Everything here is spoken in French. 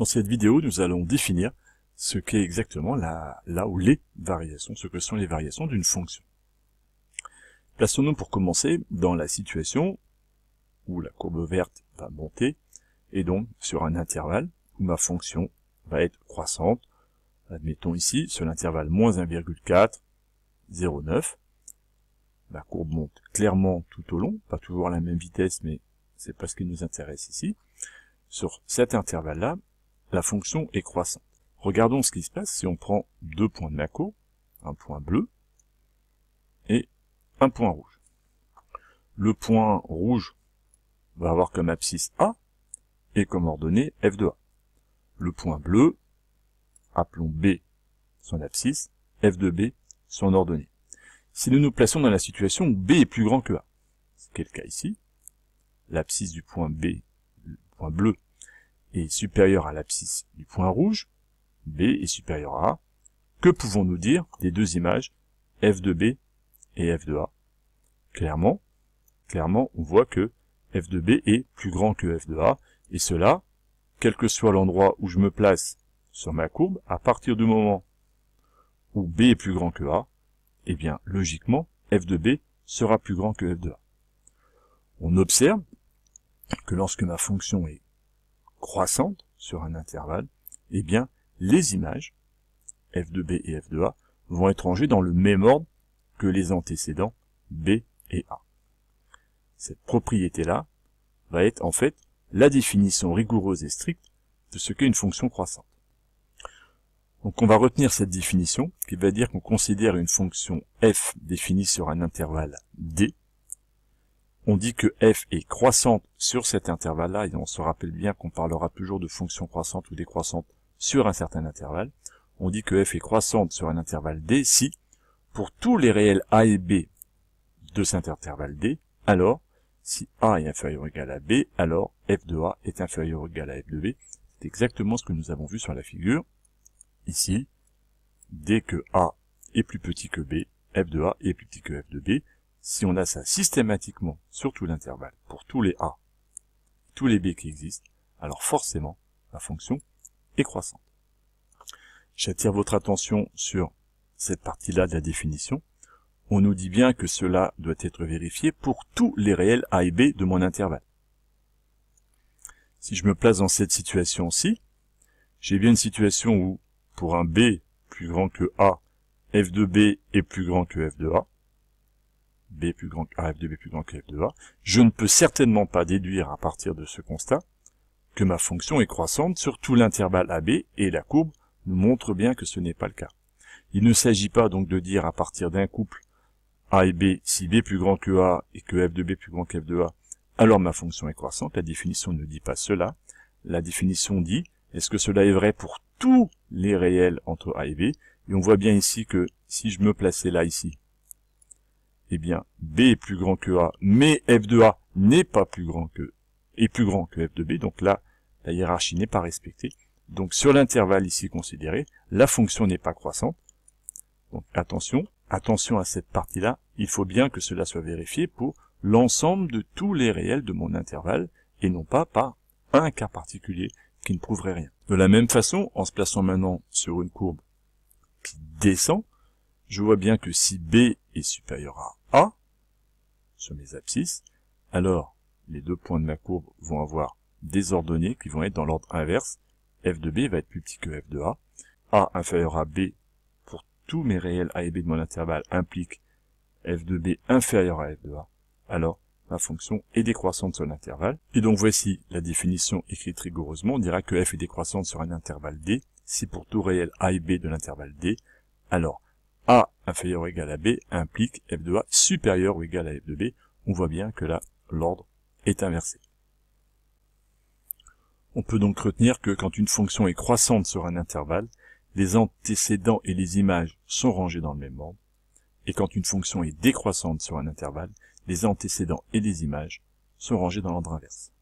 Dans cette vidéo, nous allons définir ce qu'est exactement la, là ou les variations, ce que sont les variations d'une fonction. Plaçons-nous pour commencer dans la situation où la courbe verte va monter, et donc sur un intervalle où ma fonction va être croissante, admettons ici, sur l'intervalle moins 1,4, 0,9, la courbe monte clairement tout au long, pas toujours à la même vitesse, mais c'est pas ce qui nous intéresse ici. Sur cet intervalle-là, la fonction est croissante. Regardons ce qui se passe si on prend deux points de Nako, un point bleu et un point rouge. Le point rouge va avoir comme abscisse A et comme ordonnée f de A. Le point bleu, appelons B son abscisse, f de B son ordonnée. Si nous nous plaçons dans la situation où B est plus grand que A, ce qui est le cas ici, l'abscisse du point B, le point bleu, est supérieur à l'abscisse du point rouge, B est supérieur à A, que pouvons-nous dire des deux images f de B et f de A? Clairement, clairement, on voit que f de B est plus grand que f de A, et cela, quel que soit l'endroit où je me place sur ma courbe, à partir du moment où B est plus grand que A, eh bien, logiquement, f de B sera plus grand que f de A. On observe que lorsque ma fonction est croissante sur un intervalle, eh bien, les images, f de B et f de A, vont être rangées dans le même ordre que les antécédents B et A. Cette propriété-là va être en fait la définition rigoureuse et stricte de ce qu'est une fonction croissante. Donc on va retenir cette définition qui va dire qu'on considère une fonction f définie sur un intervalle d on dit que f est croissante sur cet intervalle-là, et on se rappelle bien qu'on parlera toujours de fonction croissante ou décroissante sur un certain intervalle. On dit que f est croissante sur un intervalle d si, pour tous les réels a et b de cet intervalle d, alors, si a est inférieur ou égal à b, alors f de a est inférieur ou égal à f de b. C'est exactement ce que nous avons vu sur la figure. Ici, dès que a est plus petit que b, f de a est plus petit que f de b, si on a ça systématiquement sur tout l'intervalle, pour tous les A, tous les B qui existent, alors forcément, la fonction est croissante. J'attire votre attention sur cette partie-là de la définition. On nous dit bien que cela doit être vérifié pour tous les réels A et B de mon intervalle. Si je me place dans cette situation-ci, j'ai bien une situation où, pour un B plus grand que A, f de B est plus grand que f de A, B plus grand que f de B plus grand que f de A, je ne peux certainement pas déduire à partir de ce constat que ma fonction est croissante sur tout l'intervalle AB et la courbe nous montre bien que ce n'est pas le cas. Il ne s'agit pas donc de dire à partir d'un couple A et B, si B plus grand que A et que f de B plus grand que f de A, alors ma fonction est croissante. La définition ne dit pas cela. La définition dit, est-ce que cela est vrai pour tous les réels entre A et B? Et on voit bien ici que si je me plaçais là ici, eh bien, B est plus grand que A, mais f de A n'est pas plus grand que, est plus grand que f de B, donc là, la hiérarchie n'est pas respectée. Donc sur l'intervalle ici considéré, la fonction n'est pas croissante. Donc attention, attention à cette partie-là, il faut bien que cela soit vérifié pour l'ensemble de tous les réels de mon intervalle, et non pas par un cas particulier qui ne prouverait rien. De la même façon, en se plaçant maintenant sur une courbe qui descend, je vois bien que si B est supérieur à A, sur mes abscisses, alors les deux points de ma courbe vont avoir des ordonnées qui vont être dans l'ordre inverse. f de B va être plus petit que f de A. A inférieur à B pour tous mes réels A et B de mon intervalle implique f de B inférieur à f de A. Alors, ma fonction est décroissante sur l'intervalle. Et donc voici la définition écrite rigoureusement. On dira que f est décroissante sur un intervalle D si pour tout réel A et B de l'intervalle D. Alors, a inférieur ou égal à b implique f de a supérieur ou égal à f de b. On voit bien que là, l'ordre est inversé. On peut donc retenir que quand une fonction est croissante sur un intervalle, les antécédents et les images sont rangés dans le même ordre, et quand une fonction est décroissante sur un intervalle, les antécédents et les images sont rangés dans l'ordre inverse.